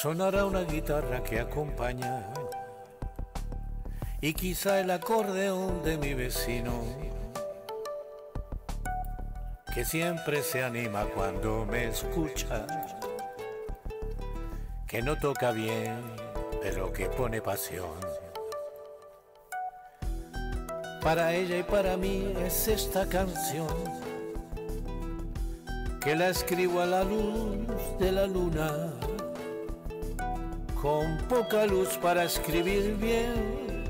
sonará una guitarra que acompaña y quizá el acordeón de mi vecino que siempre se anima cuando me escucha, que no toca bien, pero que pone pasión. Para ella y para mí es esta canción que la escribo a la luz de la luna con poca luz para escribir bien,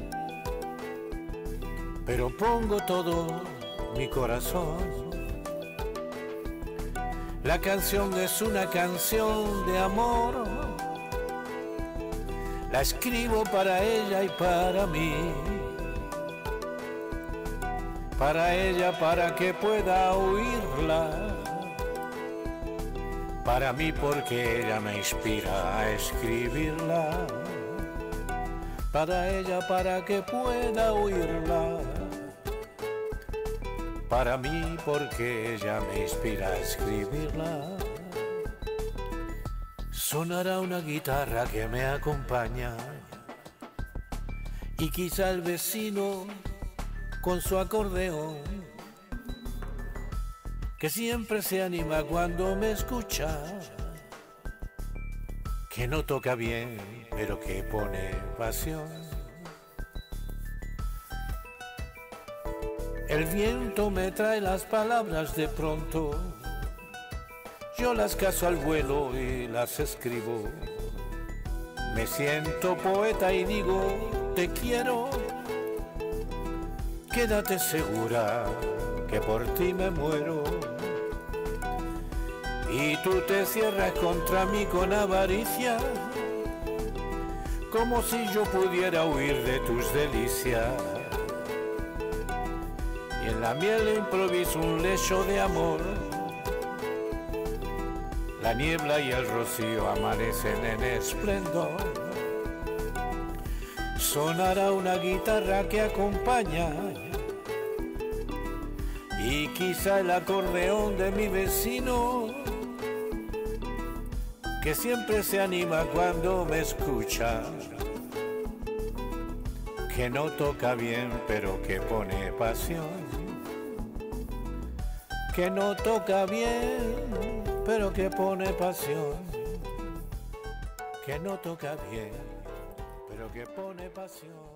pero pongo todo mi corazón. La canción es una canción de amor, la escribo para ella y para mí, para ella para que pueda oírla para mí porque ella me inspira a escribirla, para ella para que pueda oírla, para mí porque ella me inspira a escribirla. Sonará una guitarra que me acompaña. Y quizá el vecino con su acordeón que siempre se anima cuando me escucha, que no toca bien, pero que pone pasión. El viento me trae las palabras de pronto, yo las caso al vuelo y las escribo. Me siento poeta y digo, te quiero, quédate segura que por ti me muero. Y tú te cierras contra mí con avaricia, como si yo pudiera huir de tus delicias. Y en la miel improviso un lecho de amor. La niebla y el rocío amanecen en esplendor. Sonará una guitarra que acompaña y quizá el acordeón de mi vecino que siempre se anima cuando me escucha, que no toca bien pero que pone pasión, que no toca bien pero que pone pasión, que no toca bien pero que pone pasión.